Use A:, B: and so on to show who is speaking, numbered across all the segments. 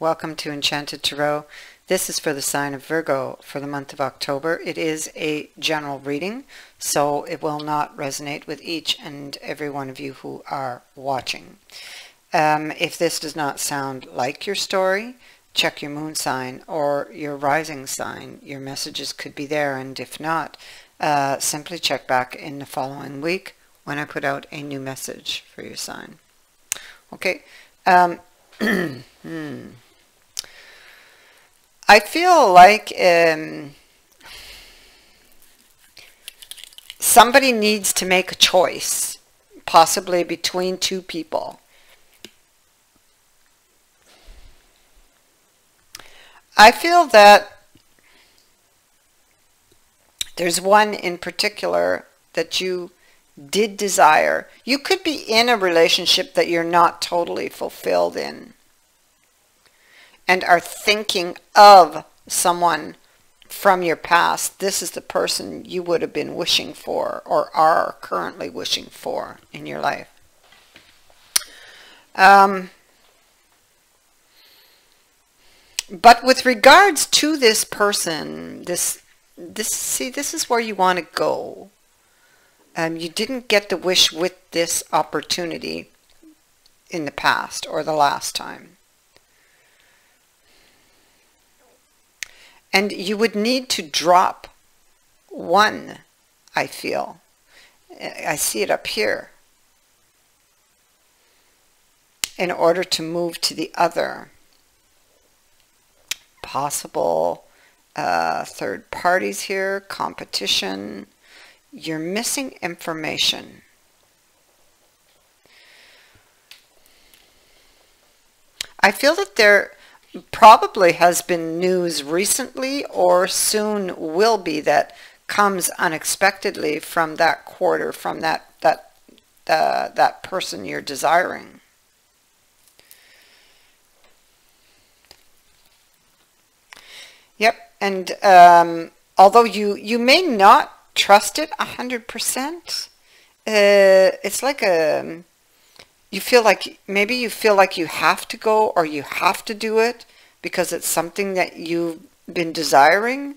A: Welcome to Enchanted Tarot. This is for the sign of Virgo for the month of October. It is a general reading, so it will not resonate with each and every one of you who are watching. Um, if this does not sound like your story, check your moon sign or your rising sign. Your messages could be there, and if not, uh, simply check back in the following week when I put out a new message for your sign. Okay. Um, hmm. I feel like um, somebody needs to make a choice, possibly between two people. I feel that there's one in particular that you did desire. You could be in a relationship that you're not totally fulfilled in and are thinking of someone from your past, this is the person you would have been wishing for or are currently wishing for in your life. Um, but with regards to this person, this, this, see, this is where you want to go. Um, you didn't get the wish with this opportunity in the past or the last time. And you would need to drop one, I feel. I see it up here. In order to move to the other. Possible uh, third parties here, competition. You're missing information. I feel that there probably has been news recently or soon will be that comes unexpectedly from that quarter, from that that uh, that person you're desiring. Yep, and um, although you you may not trust it a hundred percent, uh, it's like a you feel like maybe you feel like you have to go or you have to do it because it's something that you've been desiring?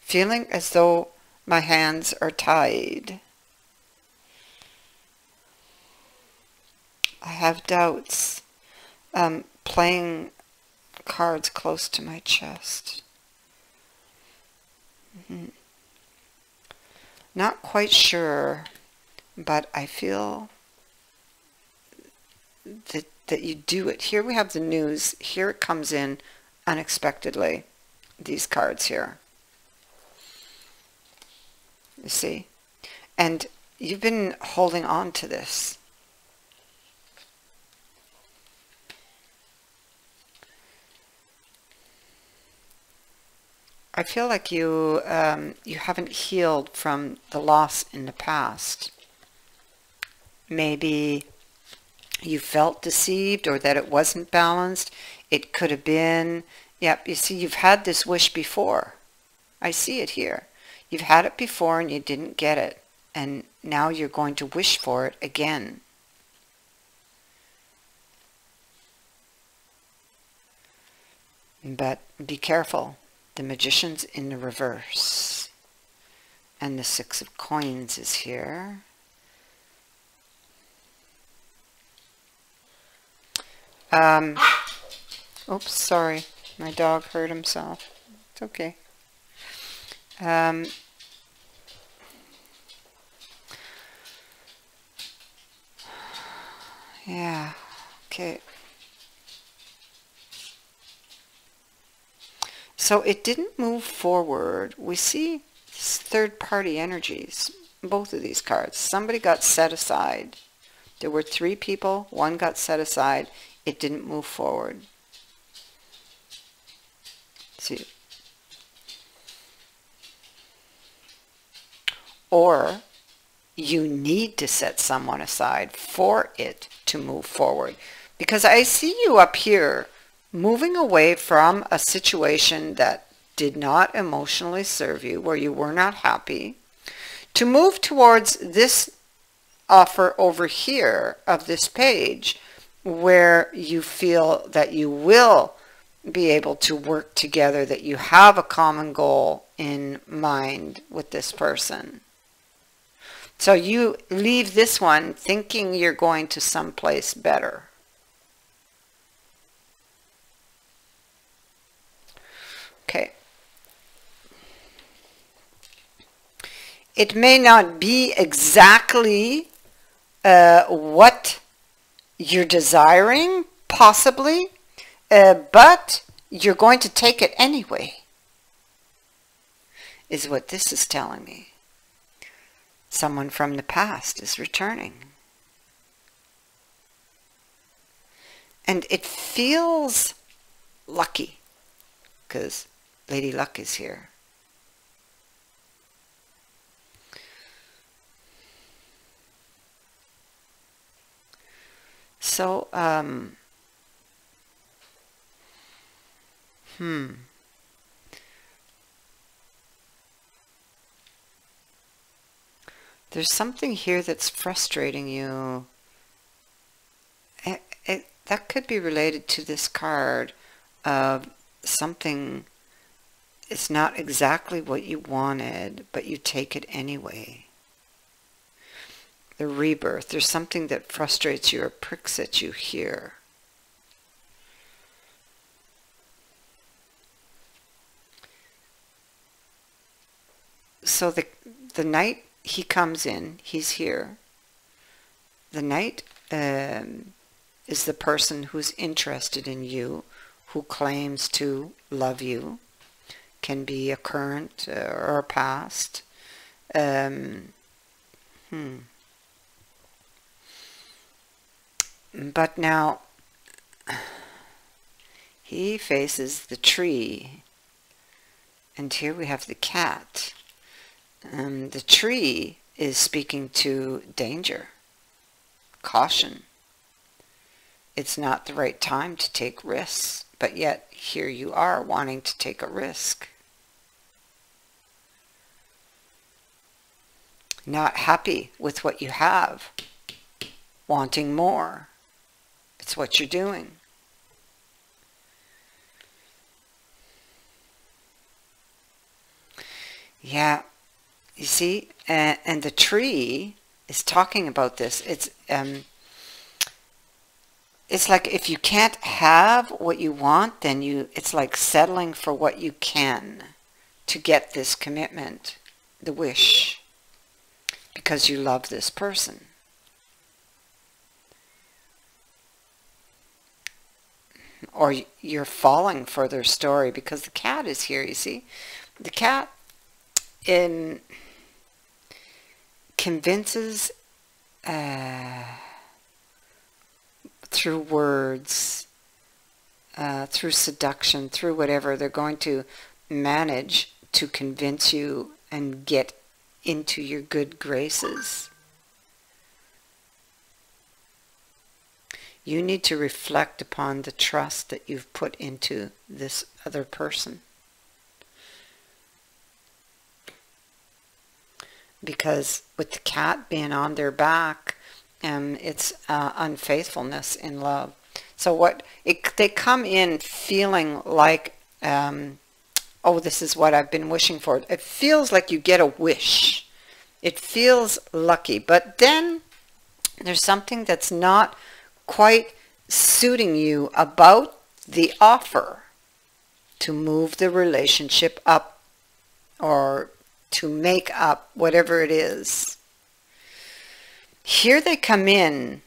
A: Feeling as though my hands are tied. I have doubts. Um, playing cards close to my chest. Mm -hmm. not quite sure but I feel that, that you do it. Here we have the news. Here it comes in unexpectedly, these cards here. You see? And you've been holding on to this. I feel like you um, you haven't healed from the loss in the past. Maybe you felt deceived or that it wasn't balanced. It could have been, yep, you see, you've had this wish before. I see it here. You've had it before and you didn't get it. And now you're going to wish for it again. But be careful. The magician's in the reverse. And the six of coins is here. Um, oops, sorry. My dog hurt himself. It's okay. Um, yeah, okay. So it didn't move forward. We see third-party energies, both of these cards. Somebody got set aside. There were three people. One got set aside it didn't move forward. See. Or you need to set someone aside for it to move forward. Because I see you up here moving away from a situation that did not emotionally serve you, where you were not happy, to move towards this offer over here of this page where you feel that you will be able to work together, that you have a common goal in mind with this person. So you leave this one thinking you're going to someplace better. Okay. It may not be exactly uh, what you're desiring, possibly, uh, but you're going to take it anyway, is what this is telling me. Someone from the past is returning. And it feels lucky because Lady Luck is here. So, um, hmm. There's something here that's frustrating you. It, it, that could be related to this card of something is not exactly what you wanted, but you take it anyway the rebirth. There's something that frustrates you or pricks at you here. So the the knight he comes in, he's here. The knight um, is the person who's interested in you, who claims to love you. Can be a current uh, or a past. Um, hmm. But now he faces the tree, and here we have the cat. And the tree is speaking to danger, caution. It's not the right time to take risks, but yet here you are wanting to take a risk. Not happy with what you have, wanting more. It's what you're doing. Yeah, you see, and, the tree is talking about this. It's um, it's like if you can't have what you want, then you it's like settling for what you can to get this commitment, the wish, because you love this person. Or you're falling for their story because the cat is here, you see. The cat in convinces uh, through words, uh, through seduction, through whatever, they're going to manage to convince you and get into your good graces. You need to reflect upon the trust that you've put into this other person. Because with the cat being on their back, um, it's uh, unfaithfulness in love. So what it, they come in feeling like, um, oh, this is what I've been wishing for. It feels like you get a wish. It feels lucky. But then there's something that's not quite suiting you about the offer to move the relationship up or to make up whatever it is. Here they come in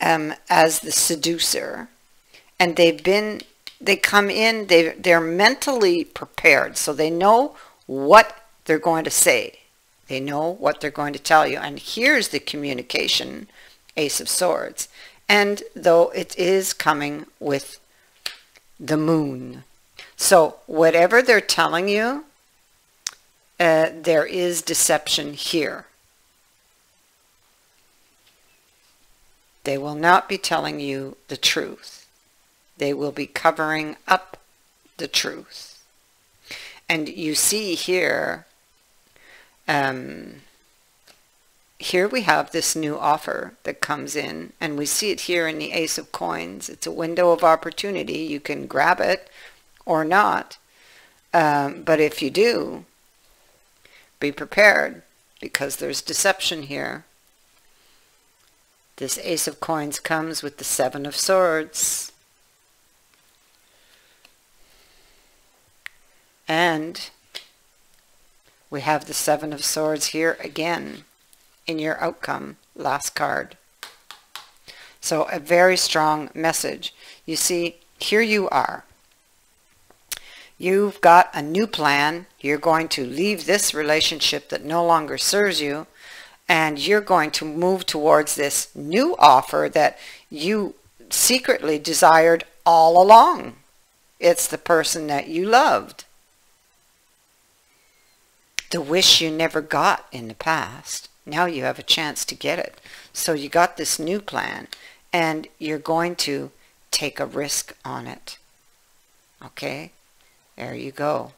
A: um, as the seducer and they've been they come in they they're mentally prepared so they know what they're going to say. They know what they're going to tell you. And here's the communication ace of swords and though it is coming with the moon. So whatever they're telling you, uh, there is deception here. They will not be telling you the truth. They will be covering up the truth. And you see here, um, here we have this new offer that comes in and we see it here in the ace of coins. It's a window of opportunity. You can grab it or not. Um, but if you do be prepared because there's deception here. This ace of coins comes with the seven of swords. And we have the seven of swords here again in your outcome, last card. So a very strong message. You see, here you are. You've got a new plan. You're going to leave this relationship that no longer serves you and you're going to move towards this new offer that you secretly desired all along. It's the person that you loved. The wish you never got in the past. Now you have a chance to get it. So you got this new plan and you're going to take a risk on it. Okay? There you go.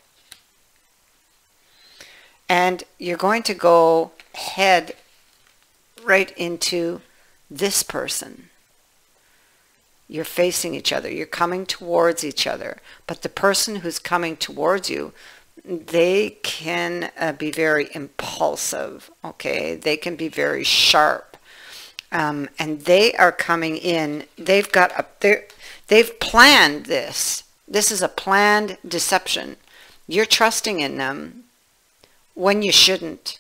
A: And you're going to go head right into this person. You're facing each other. You're coming towards each other. But the person who's coming towards you they can uh, be very impulsive, okay? They can be very sharp. Um, and they are coming in, they've got a, they've planned this. This is a planned deception. You're trusting in them when you shouldn't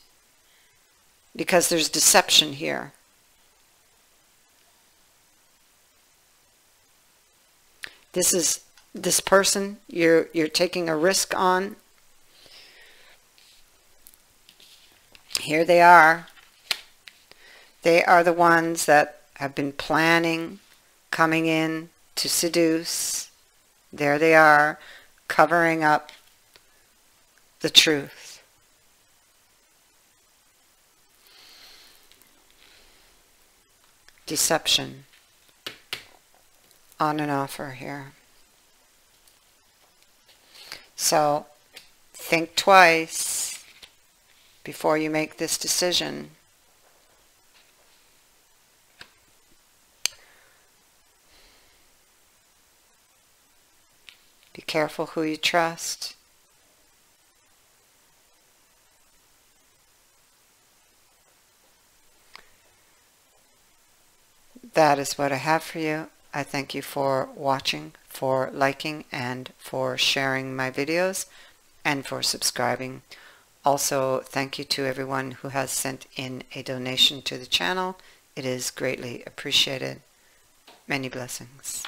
A: because there's deception here. This is this person you're you're taking a risk on here they are. They are the ones that have been planning, coming in to seduce. There they are, covering up the truth. Deception on an offer here. So think twice before you make this decision. Be careful who you trust. That is what I have for you. I thank you for watching, for liking, and for sharing my videos, and for subscribing. Also, thank you to everyone who has sent in a donation to the channel. It is greatly appreciated. Many blessings.